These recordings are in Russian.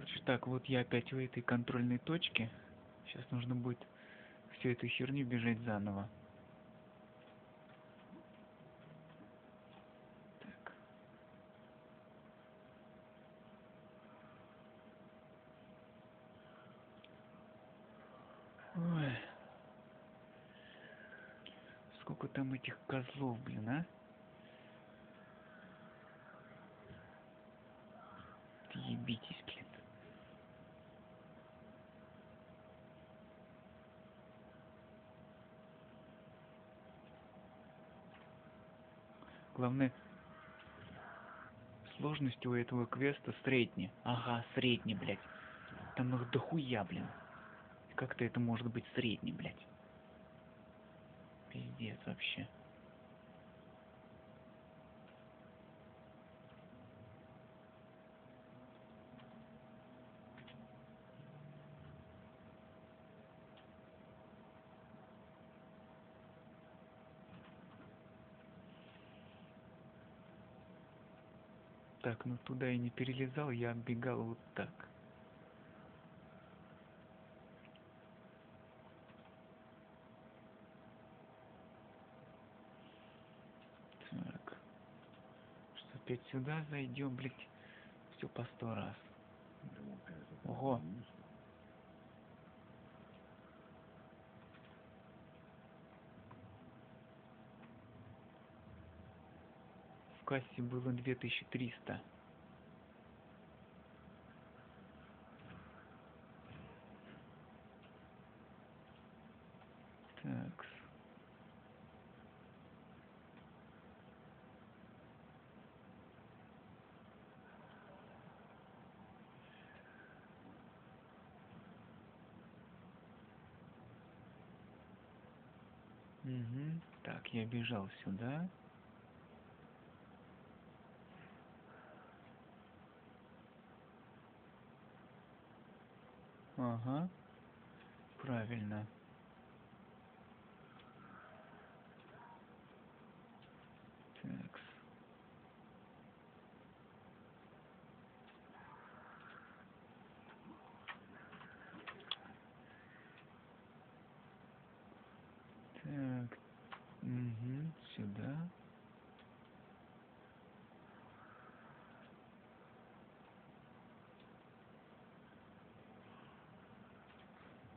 Короче, так, вот я опять в этой контрольной точке. Сейчас нужно будет всю эту херню бежать заново. Так. Ой. Сколько там этих козлов, блин, а? Ебитесь, блин. Главное, сложность у этого квеста средняя. Ага, средний, блядь. Там их дохуя, блин. Как-то это может быть средний, блядь. Пиздец вообще. Так, ну туда я не перелезал, я оббегал вот так. Так. Что опять сюда зайдем, блядь. Все по сто раз. Ого. В кассе было две тысячи триста. Так. Угу. Так, я бежал сюда. Ага. Правильно. Такс. Так. Угу. Сюда.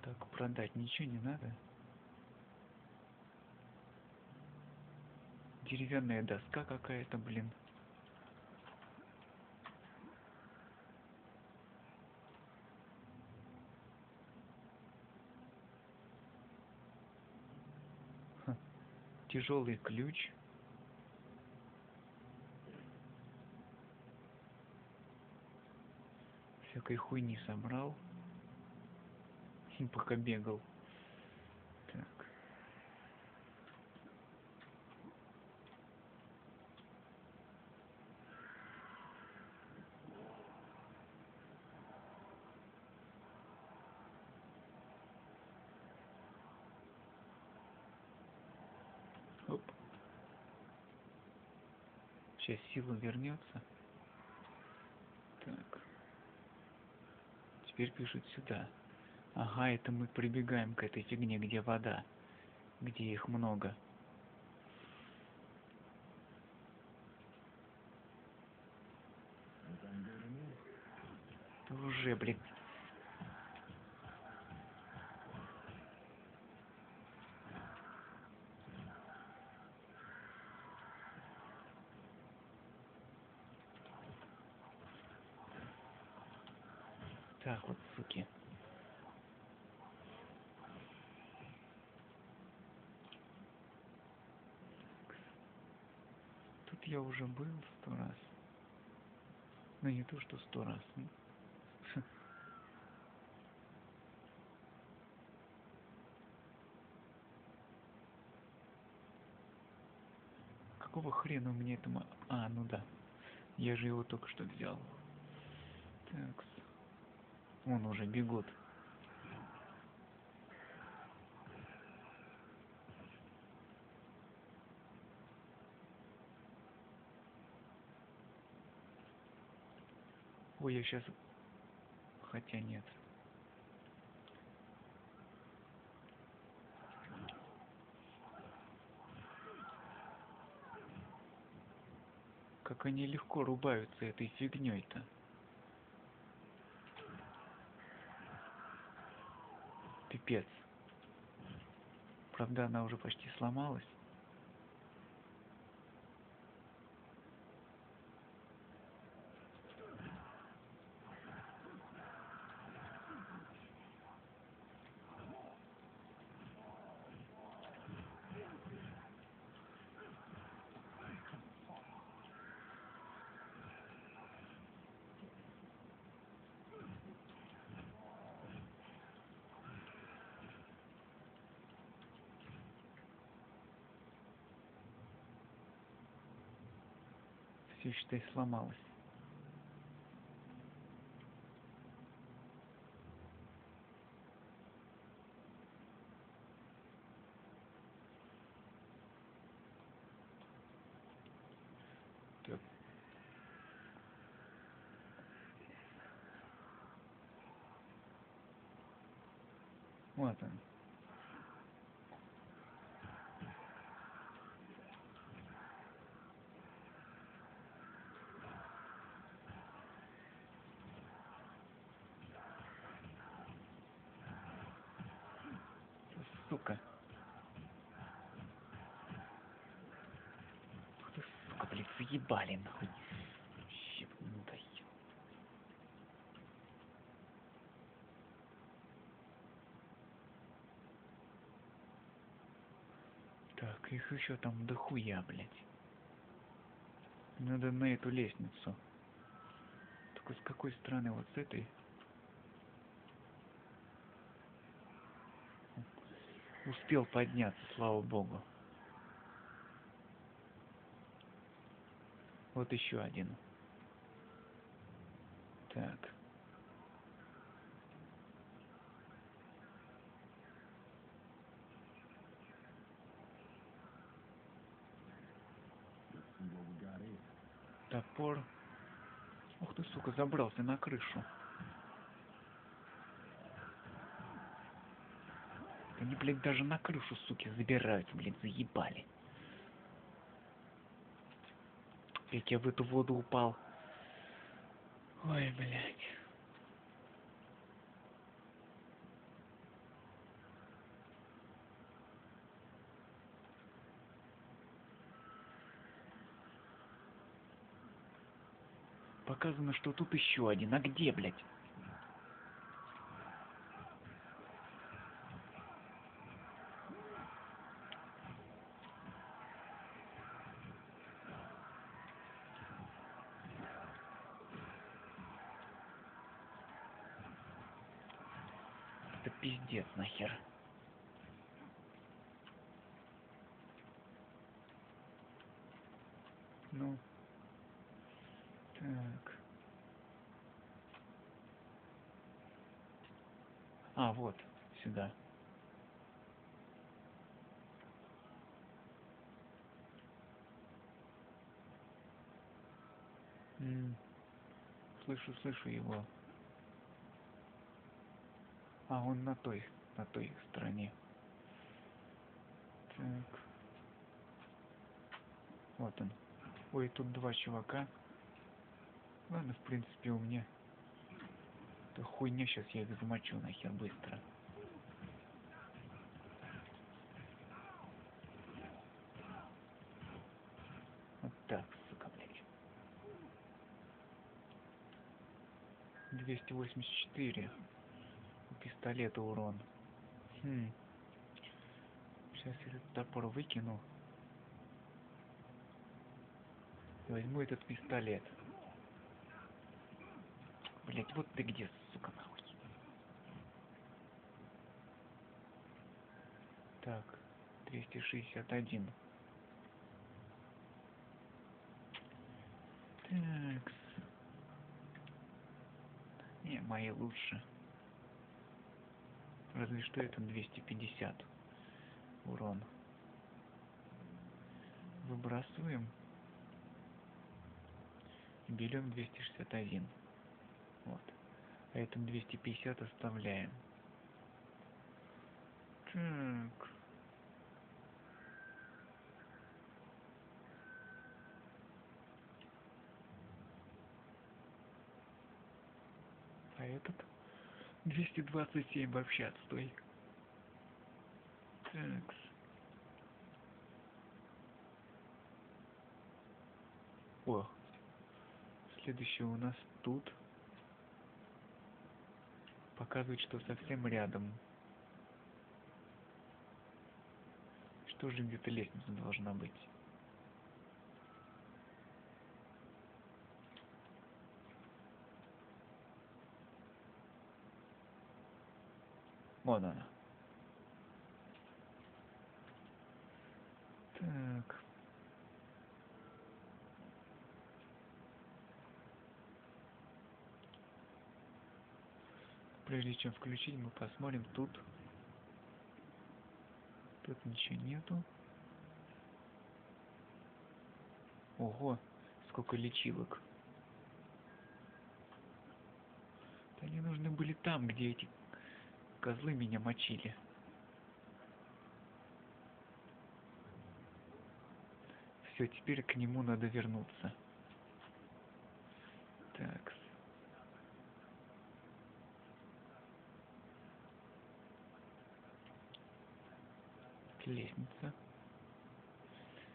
Так, продать ничего не надо. Деревянная доска какая-то, блин. Тяжелый ключ. Всякой хуйни собрал. Пока бегал. Так. Оп. Сейчас сила вернется. Так. Теперь пишут сюда. Ага, это мы прибегаем к этой фигне, где вода. Где их много. Уже, блин. Так вот, суки. Тут я уже был сто раз. Ну не то, что сто раз. ну. Какого хрена мне это... ма- А, ну да. Я же его только что взял. Так. Вон уже бегут. Ой, я сейчас хотя нет. Как они легко рубаются этой фигней-то. Пипец. Правда, она уже почти сломалась. Все, считай, сломалось. Так. Вот он. Заебали нахуй. Так, их еще там дохуя, блядь. Надо на эту лестницу. Только с какой стороны? Вот с этой? Успел подняться, слава богу. Вот еще один. Так. Топор. Ух ты, сука, забрался на крышу. Они, блядь, даже на крышу, суки, забираются, блядь, заебали. Как я в эту воду упал. Ой, блядь. Показано, что тут еще один. А где, блядь? Это пиздец нахер. Ну. Так. А, вот, сюда. М, Слышу, слышу его. А, он на той, на той стороне. Так. Вот он. Ой, тут два чувака. Ладно, в принципе, у меня. Это хуйня, сейчас я их замочу нахер быстро. Вот так, сука, блядь. 284. Пистолета урон. Хм. Сейчас этот топор выкину. Возьму этот пистолет. Блять, вот ты где, сука, нахуй. Так, 261. Так. Не, мои лучше. Разве что это 250 урон. Выбрасываем. Берем 261. Вот. Поэтому 250 оставляем. Так. А этот 227 вообще отстой. Так. О, следующий у нас тут. Показывает, что совсем рядом. Что же где-то лестница должна быть? Вон она. Так. Прежде чем включить, мы посмотрим тут. Тут ничего нету. Ого, сколько лечилок. Они нужны были там, где эти козлы меня мочили. Все, теперь к нему надо вернуться. Так. Лестница.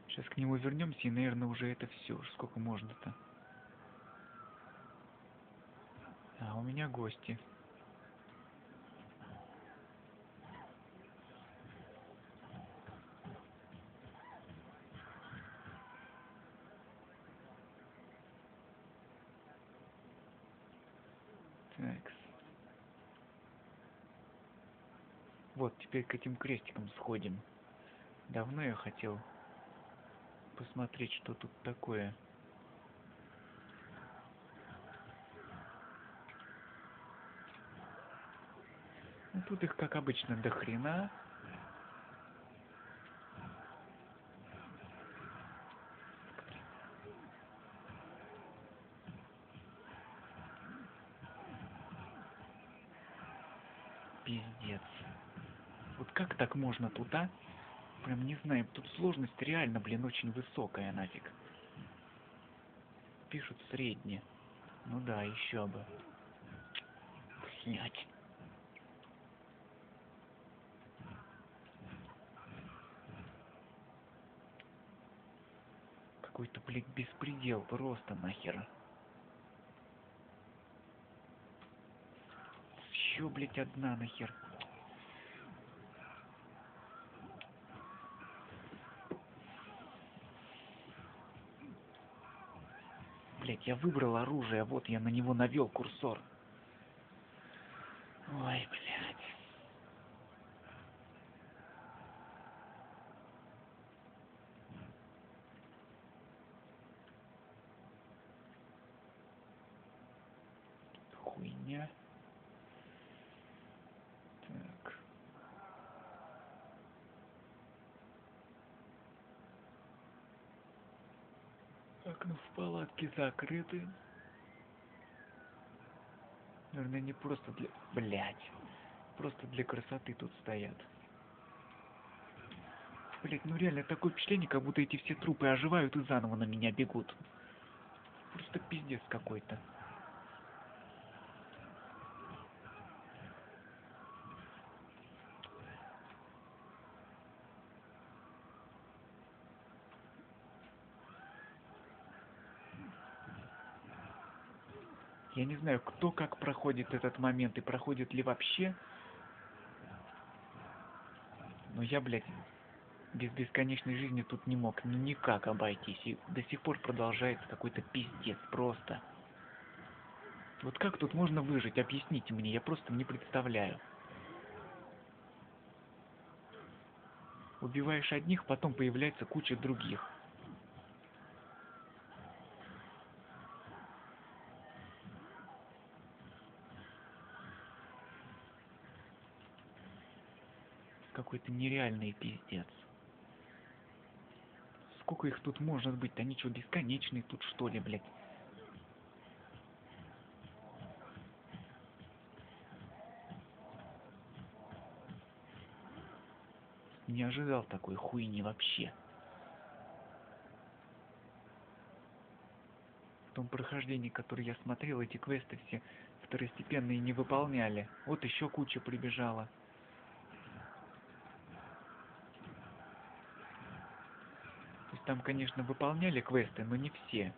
Сейчас к нему вернемся, и, наверное, уже это все. Сколько можно-то? А, у меня гости. Так. Вот, теперь к этим крестикам сходим. Давно я хотел посмотреть, что тут такое. Ну, тут их, как обычно, до хрена. Пиздец. Вот как так можно туда? Прям не знаю, тут сложность реально, блин, очень высокая нафиг. Пишут средне. Ну да, еще бы. Снять. Какой-то, блин, беспредел просто нахер. Еще, блядь, одна нахер. Блять, я выбрал оружие, вот я на него навел курсор. Ой, блядь. Хуйня. Так. Окна в палатке закрыты. Наверное, не просто для... Блять. Просто для красоты тут стоят. Блять, ну реально такое впечатление, как будто эти все трупы оживают и заново на меня бегут. Просто пиздец какой-то. Я не знаю, кто как проходит этот момент и проходит ли вообще. Но я, блядь, без бесконечной жизни тут не мог ну никак обойтись. И до сих пор продолжается какой-то пиздец просто. Вот как тут можно выжить? Объясните мне, я просто не представляю. Убиваешь одних, потом появляется куча других. какой-то нереальный пиздец. Сколько их тут может быть? Они что, бесконечные тут что ли, блядь? Не ожидал такой хуйни вообще. В том прохождении, которое я смотрел, эти квесты все второстепенные не выполняли. Вот еще куча прибежала. Там, конечно, выполняли квесты, но не все.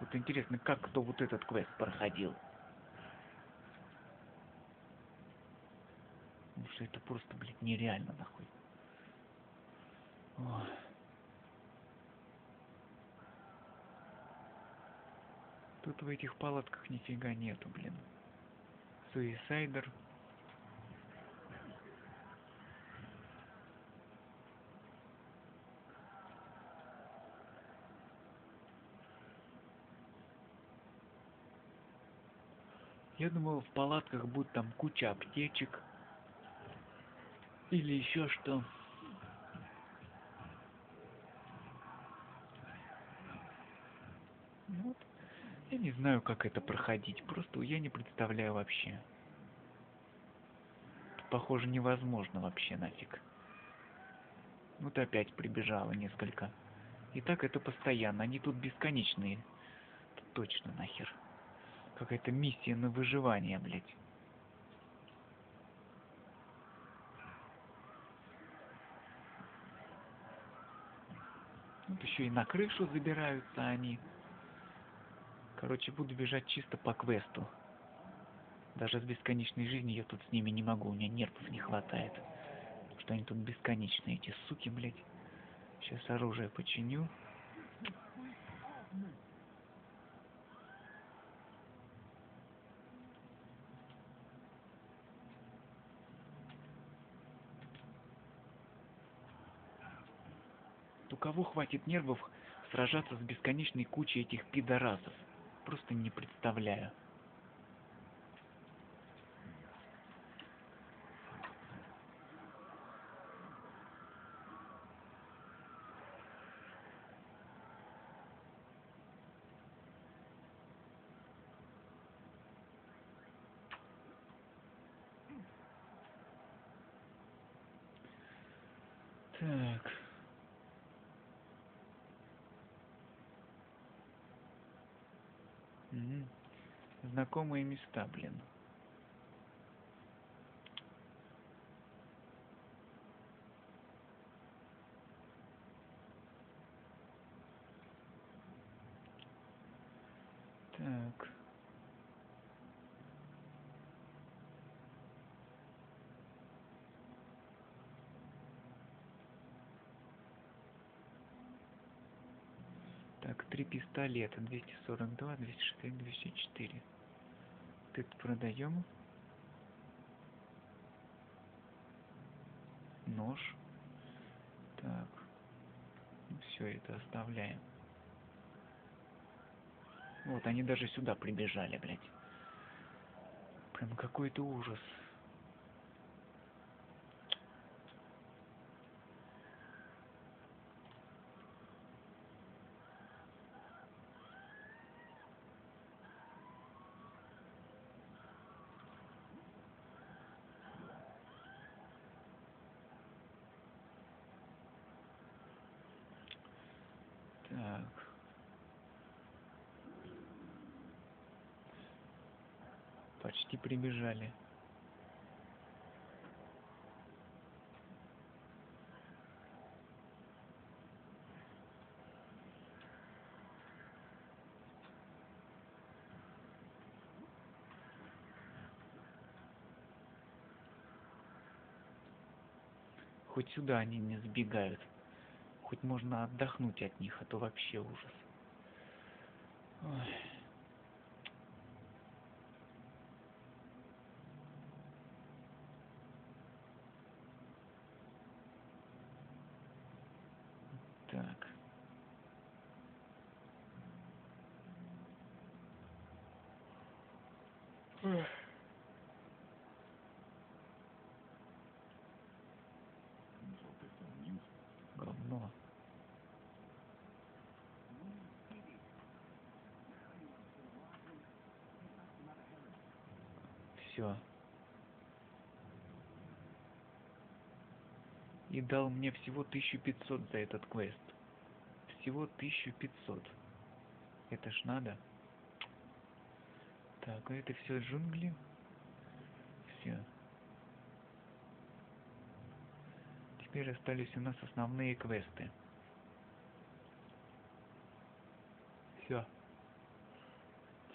Вот интересно, как кто вот этот квест проходил. Потому что это просто, блядь, нереально нахуй. Ой. Тут в этих палатках нифига нету, блин. Суисайдер. Я думал, в палатках будет там куча аптечек. Или еще что. Вот. Я не знаю, как это проходить. Просто я не представляю вообще. Похоже, невозможно вообще нафиг. Вот опять прибежало несколько. И так это постоянно. Они тут бесконечные. Точно нахер. Какая-то миссия на выживание, блядь. Вот еще и на крышу забираются они. Короче, буду бежать чисто по квесту. Даже с бесконечной жизнью я тут с ними не могу, у меня нервов не хватает. Что они тут бесконечные, эти суки, блядь. Сейчас оружие починю. Кого хватит нервов сражаться с бесконечной кучей этих пидорасов? Просто не представляю. Так. Знакомые места, блин. Так. Так, три пистолета, 242, 206, 204. Это продаем. Нож. Так. Все это оставляем. Вот, они даже сюда прибежали, блядь. Прям какой-то ужас. Так. Почти прибежали. Хоть сюда они не сбегают. Хоть можно отдохнуть от них, а то вообще ужас. Ой. все. И дал мне всего 1500 за этот квест. Всего 1500. Это ж надо. Так, а это все джунгли. Все. Теперь остались у нас основные квесты. Все.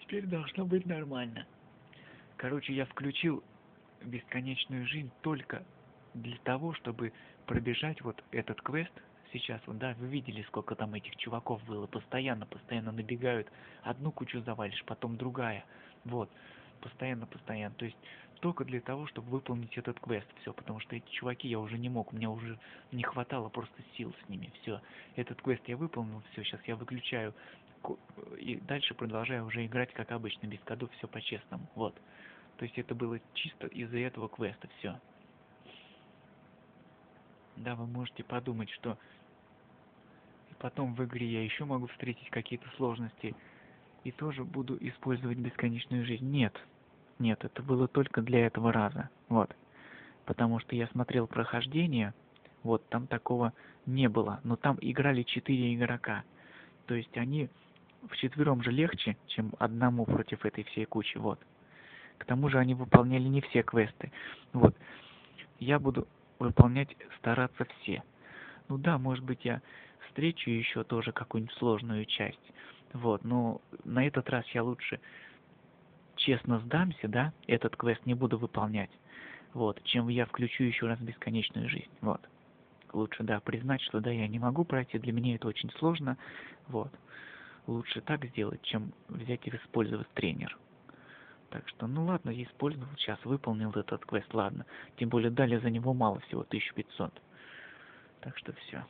Теперь должно быть нормально. Короче, я включил бесконечную жизнь только для того, чтобы пробежать вот этот квест сейчас, вот, да, вы видели, сколько там этих чуваков было, постоянно, постоянно набегают, одну кучу завалишь, потом другая, вот, постоянно, постоянно, то есть только для того, чтобы выполнить этот квест, все, потому что эти чуваки я уже не мог, мне уже не хватало просто сил с ними, все, этот квест я выполнил, все, сейчас я выключаю и дальше продолжаю уже играть как обычно, без кодов, все по-честному, вот, то есть это было чисто из-за этого квеста, все. Да, вы можете подумать, что и потом в игре я еще могу встретить какие-то сложности и тоже буду использовать бесконечную жизнь. Нет, нет, это было только для этого раза, вот. Потому что я смотрел прохождение, вот, там такого не было, но там играли четыре игрока. То есть они в четвером же легче, чем одному против этой всей кучи, вот. К тому же они выполняли не все квесты, вот. Я буду выполнять, стараться все. Ну да, может быть, я встречу еще тоже какую-нибудь сложную часть. Вот, но на этот раз я лучше честно сдамся, да, этот квест не буду выполнять. Вот, чем я включу еще раз бесконечную жизнь. Вот. Лучше, да, признать, что да, я не могу пройти, для меня это очень сложно. Вот. Лучше так сделать, чем взять и использовать тренер. Так что, ну ладно, я использовал, сейчас выполнил этот квест, ладно. Тем более дали за него мало, всего 1500. Так что все.